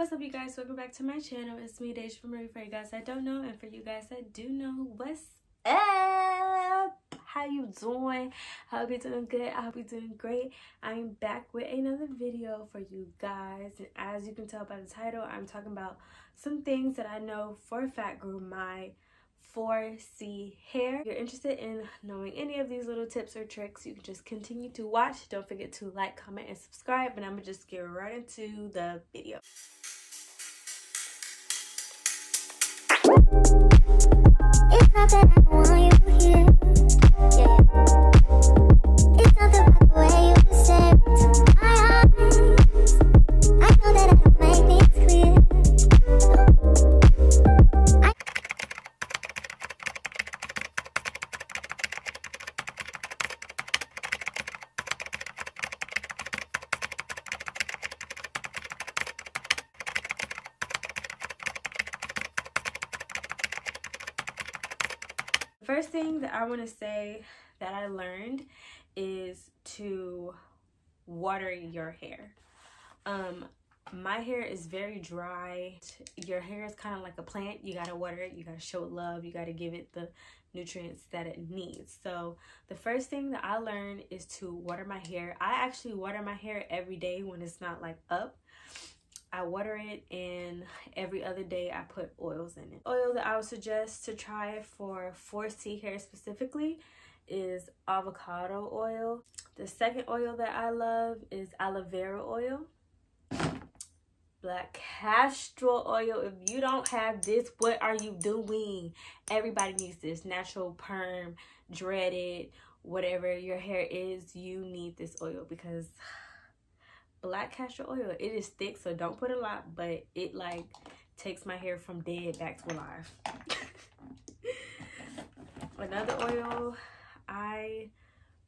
What's up you guys? Welcome back to my channel. It's me, Deja Marie, for you guys that don't know and for you guys that do know, what's up? How you doing? I hope you're doing good. I hope you're doing great. I'm back with another video for you guys. And as you can tell by the title, I'm talking about some things that I know for a fact grew my 4C hair. If you're interested in knowing any of these little tips or tricks, you can just continue to watch. Don't forget to like, comment, and subscribe. And I'm to just get right into the video. It's not the way you stare first thing that I want to say that I learned is to water your hair. Um, my hair is very dry. Your hair is kind of like a plant. You gotta water it. You gotta show it love. You gotta give it the nutrients that it needs. So the first thing that I learned is to water my hair. I actually water my hair every day when it's not like up. I water it and every other day I put oils in it. Oil that I would suggest to try for 4C hair specifically is avocado oil. The second oil that I love is aloe vera oil. Black castor oil. If you don't have this, what are you doing? Everybody needs this. Natural perm, dreaded, whatever your hair is, you need this oil because black castor oil it is thick so don't put a lot but it like takes my hair from dead back to alive. Another oil i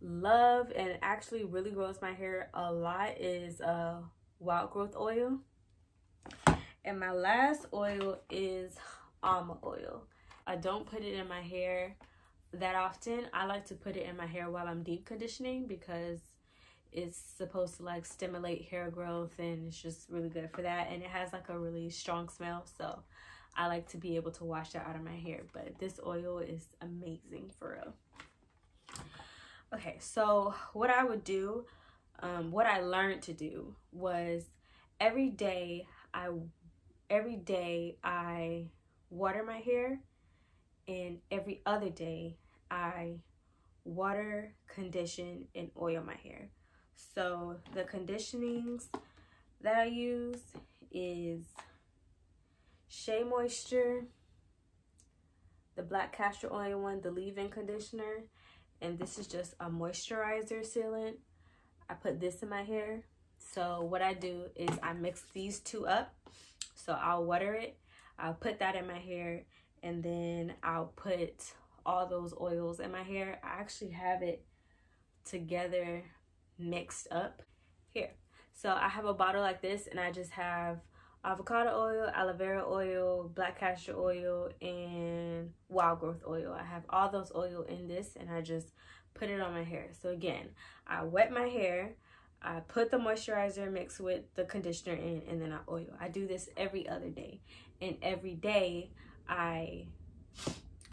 love and actually really grows my hair a lot is uh wild growth oil. And my last oil is almond oil. I don't put it in my hair that often. I like to put it in my hair while i'm deep conditioning because it's supposed to like stimulate hair growth and it's just really good for that and it has like a really strong smell so i like to be able to wash that out of my hair but this oil is amazing for real. Okay so what i would do um, what i learned to do was every day i every day i water my hair and every other day i water condition and oil my hair so the conditionings that I use is Shea Moisture, the Black Castor Oil one, the leave-in conditioner, and this is just a moisturizer sealant. I put this in my hair. So what I do is I mix these two up. So I'll water it, I'll put that in my hair, and then I'll put all those oils in my hair. I actually have it together mixed up here. So I have a bottle like this and I just have avocado oil, aloe vera oil, black castor oil, and wild growth oil. I have all those oil in this and I just put it on my hair. So again, I wet my hair, I put the moisturizer mixed with the conditioner in and then I oil. I do this every other day. And every day I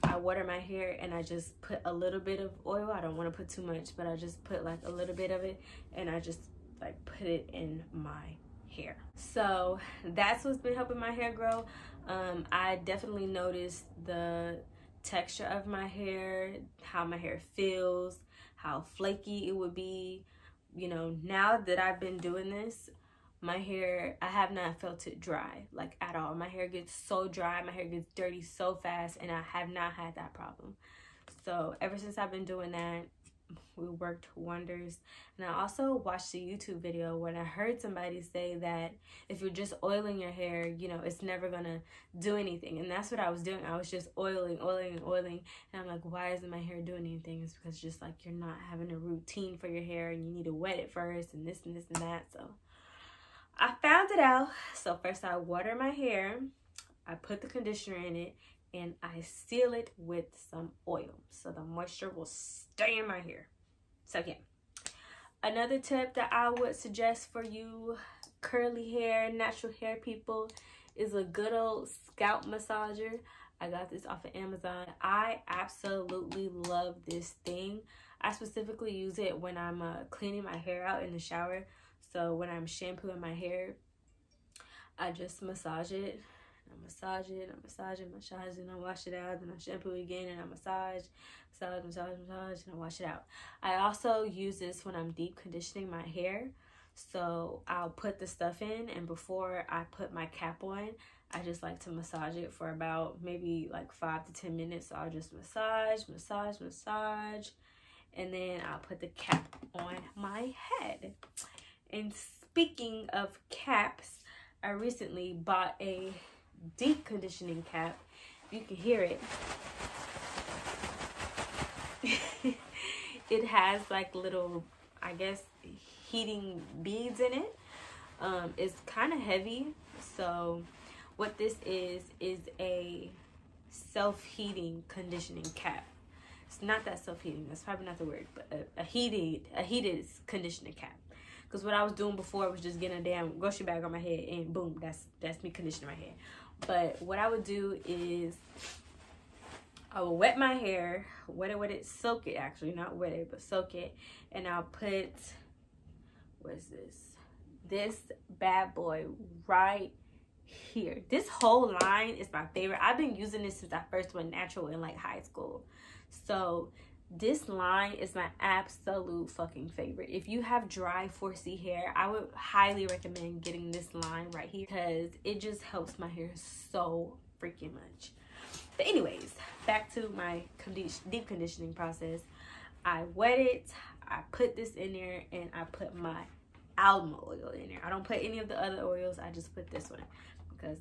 I water my hair and I just put a little bit of oil. I don't want to put too much, but I just put like a little bit of it and I just like put it in my hair. So that's what's been helping my hair grow. Um, I definitely noticed the texture of my hair, how my hair feels, how flaky it would be. You know, now that I've been doing this, my hair i have not felt it dry like at all. My hair gets so dry my hair gets dirty so fast and i have not had that problem. So ever since i've been doing that we worked wonders. And i also watched a youtube video when i heard somebody say that if you're just oiling your hair you know it's never gonna do anything. And that's what i was doing. I was just oiling oiling and oiling. And i'm like why isn't my hair doing anything? It's because just like you're not having a routine for your hair and you need to wet it first and this and this and that. So I found it out. So first I water my hair, I put the conditioner in it, and I seal it with some oil so the moisture will stay in my hair. So again, another tip that I would suggest for you curly hair, natural hair people is a good old scalp massager. I got this off of Amazon. I absolutely love this thing. I specifically use it when I'm uh, cleaning my hair out in the shower. So when I'm shampooing my hair, I just massage it. I massage it, I massage it, massage it, and I wash it out. Then I shampoo again and I massage, massage, massage, massage, and I wash it out. I also use this when I'm deep conditioning my hair. So I'll put the stuff in, and before I put my cap on, I just like to massage it for about maybe like five to 10 minutes. So I'll just massage, massage, massage, and then I'll put the cap on my head. And speaking of caps, I recently bought a deep conditioning cap. You can hear it. it has like little, I guess, heating beads in it. Um, it's kind of heavy. So what this is, is a self-heating conditioning cap. It's not that self-heating. That's probably not the word, but a, a heated, a heated conditioning cap. Because what I was doing before was just getting a damn grocery bag on my head and boom, that's that's me conditioning my hair. But what I would do is I will wet my hair, wet it, wet it, soak it actually, not wet it, but soak it. And I'll put, what is this? This bad boy right here. This whole line is my favorite. I've been using this since I first went natural in like high school. So this line is my absolute fucking favorite. If you have dry 4C hair, I would highly recommend getting this line right here because it just helps my hair so freaking much. But anyways, back to my deep conditioning process. I wet it, I put this in there, and I put my almond oil in there. I don't put any of the other oils, I just put this one because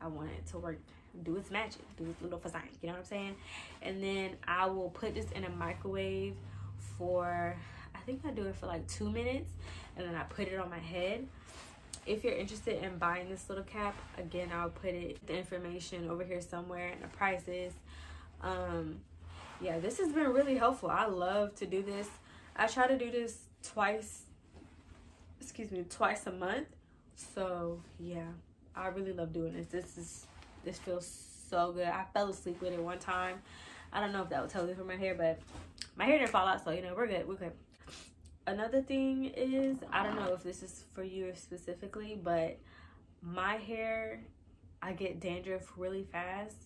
I want it to work do its magic, do its little design. You know what I'm saying? And then I will put this in a microwave for, I think I do it for like two minutes, and then I put it on my head. If you're interested in buying this little cap, again, I'll put it the information over here somewhere and the prices. Um, yeah, this has been really helpful. I love to do this. I try to do this twice, excuse me, twice a month. So yeah, I really love doing this. This is this feels so good. I fell asleep with it one time. I don't know if that was totally for my hair, but my hair didn't fall out, so you know, we're good. We're good. Another thing is, I don't know if this is for you specifically, but my hair, I get dandruff really fast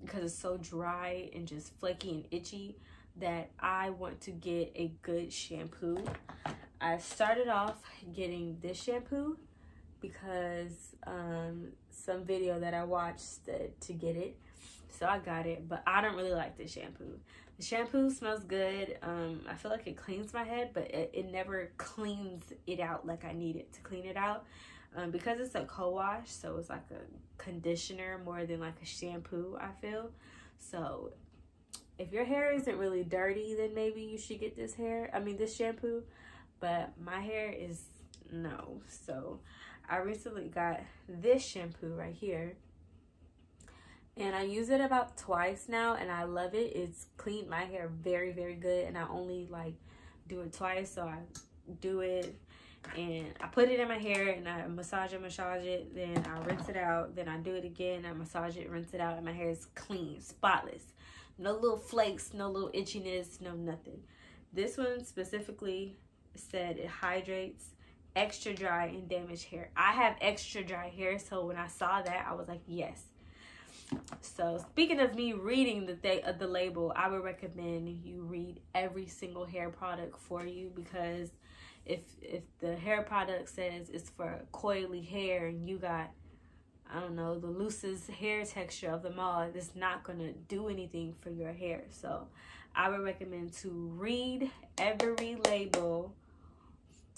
because it's so dry and just flaky and itchy that I want to get a good shampoo. I started off getting this shampoo because um, some video that I watched to get it. So I got it, but I don't really like the shampoo. The shampoo smells good. Um, I feel like it cleans my head, but it, it never cleans it out like I need it to clean it out. Um, because it's a co-wash, so it's like a conditioner more than like a shampoo, I feel. So if your hair isn't really dirty, then maybe you should get this hair, I mean this shampoo. But my hair is no, so I recently got this shampoo right here. And I use it about twice now and I love it. It's cleaned my hair very, very good. And I only like do it twice. So I do it and I put it in my hair and I massage it, massage it. Then I rinse it out. Then I do it again. I massage it, rinse it out. And my hair is clean, spotless. No little flakes, no little itchiness, no nothing. This one specifically said it hydrates extra dry and damaged hair. I have extra dry hair, so when I saw that, I was like, yes. So speaking of me reading the th uh, the label, I would recommend you read every single hair product for you because if if the hair product says it's for coily hair and you got I don't know the loosest hair texture of them all, it's not gonna do anything for your hair. So I would recommend to read every label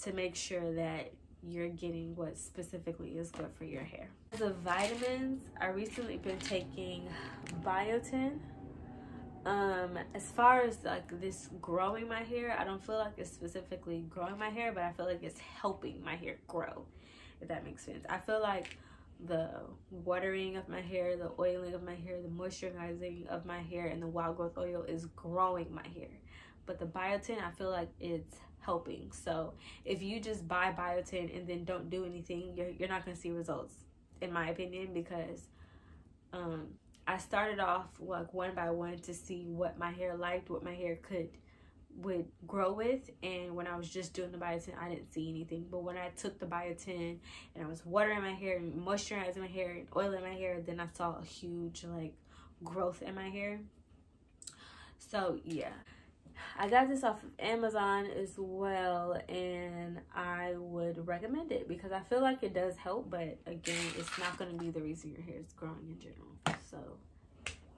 to make sure that you're getting what specifically is good for your hair. The vitamins, I recently been taking biotin. Um, as far as like this growing my hair, I don't feel like it's specifically growing my hair, but I feel like it's helping my hair grow, if that makes sense. I feel like the watering of my hair, the oiling of my hair, the moisturizing of my hair, and the wild growth oil is growing my hair. But the biotin, I feel like it's helping. So if you just buy biotin and then don't do anything, you're you're not gonna see results, in my opinion, because um I started off like one by one to see what my hair liked, what my hair could would grow with and when I was just doing the biotin I didn't see anything. But when I took the biotin and I was watering my hair and moisturizing my hair and oiling my hair then I saw a huge like growth in my hair. So yeah I got this off of Amazon as well and I would recommend it because I feel like it does help but again it's not going to be the reason your hair is growing in general. So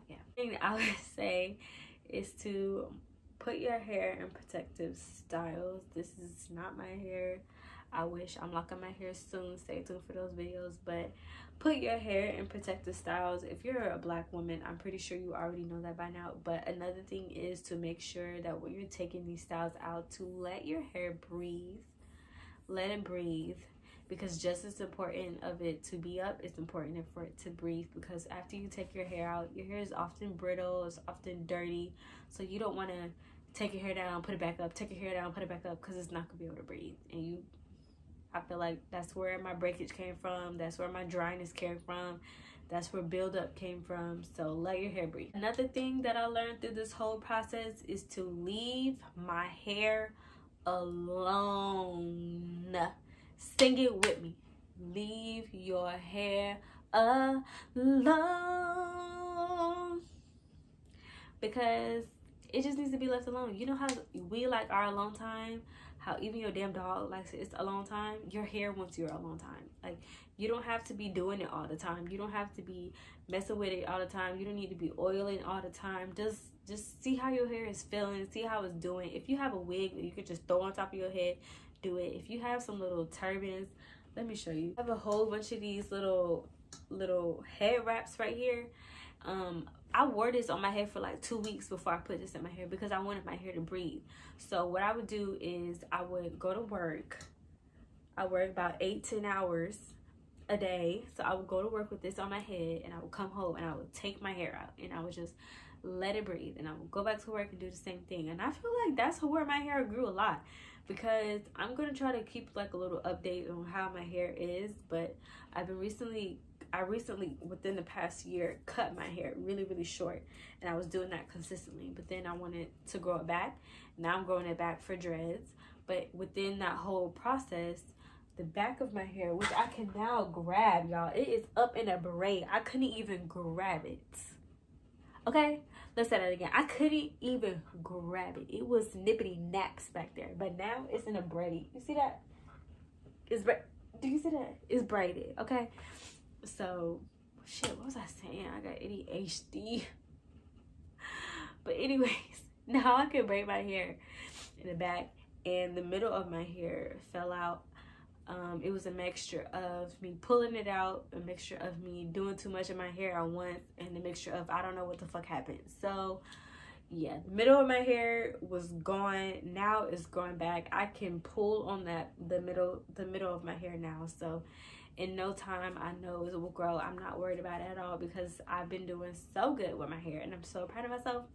yeah. Thing I would say is to put your hair in protective styles. This is not my hair I wish I'm locking my hair soon stay tuned for those videos but put your hair in protective styles. If you're a black woman i'm pretty sure you already know that by now but another thing is to make sure that when you're taking these styles out to let your hair breathe let it breathe because just as important of it to be up it's important for it to breathe because after you take your hair out your hair is often brittle it's often dirty so you don't want to take your hair down put it back up take your hair down put it back up because it's not gonna be able to breathe and you I feel like that's where my breakage came from. That's where my dryness came from. That's where buildup came from. So let your hair breathe. Another thing that I learned through this whole process is to leave my hair alone. Sing it with me. Leave your hair alone. Because it just needs to be left alone. You know how we like our alone time? How even your damn dog likes it, it's alone time. Your hair wants your alone time. Like you don't have to be doing it all the time. You don't have to be messing with it all the time. You don't need to be oiling all the time. Just just see how your hair is feeling. See how it's doing. If you have a wig that you could just throw on top of your head, do it. If you have some little turbans, let me show you. I have a whole bunch of these little little head wraps right here. Um, I wore this on my head for like two weeks before I put this in my hair because I wanted my hair to breathe. So what I would do is I would go to work. I work about eight, 10 hours a day. So I would go to work with this on my head and I would come home and I would take my hair out and I would just let it breathe and I would go back to work and do the same thing. And I feel like that's where my hair grew a lot because I'm going to try to keep like a little update on how my hair is. But I've been recently I recently, within the past year, cut my hair really, really short. And I was doing that consistently. But then I wanted to grow it back. Now I'm growing it back for dreads. But within that whole process, the back of my hair, which I can now grab, y'all. It is up in a braid. I couldn't even grab it. Okay? Let's say that again. I couldn't even grab it. It was nippity naps back there. But now it's in a braid. You see that? It's braided. Do you see that? It's braided. Okay? So, shit, what was I saying? I got ADHD. But anyways, now I can braid my hair in the back and the middle of my hair fell out. Um, it was a mixture of me pulling it out, a mixture of me doing too much of my hair at once, and a mixture of I don't know what the fuck happened. So, yeah, the middle of my hair was gone. Now it's going back. I can pull on that the middle the middle of my hair now. So, in no time I know it will grow. I'm not worried about it at all because I've been doing so good with my hair and I'm so proud of myself.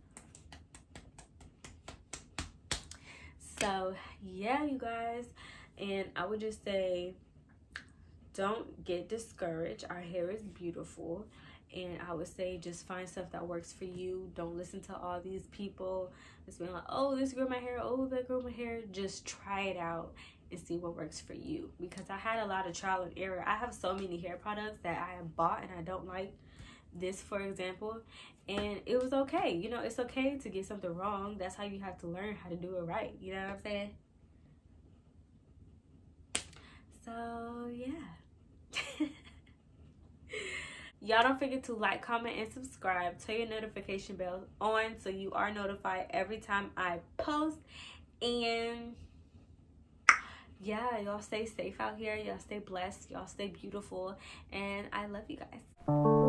So yeah, you guys. And I would just say don't get discouraged. Our hair is beautiful. And I would say just find stuff that works for you. Don't listen to all these people that's being like, oh, this girl my hair, oh, that girl my hair. Just try it out and see what works for you because I had a lot of trial and error. I have so many hair products that I have bought and I don't like this for example and it was okay you know it's okay to get something wrong that's how you have to learn how to do it right you know what i'm saying so yeah y'all don't forget to like comment and subscribe turn your notification bell on so you are notified every time i post and yeah, y'all stay safe out here. Y'all stay blessed. Y'all stay beautiful. And I love you guys.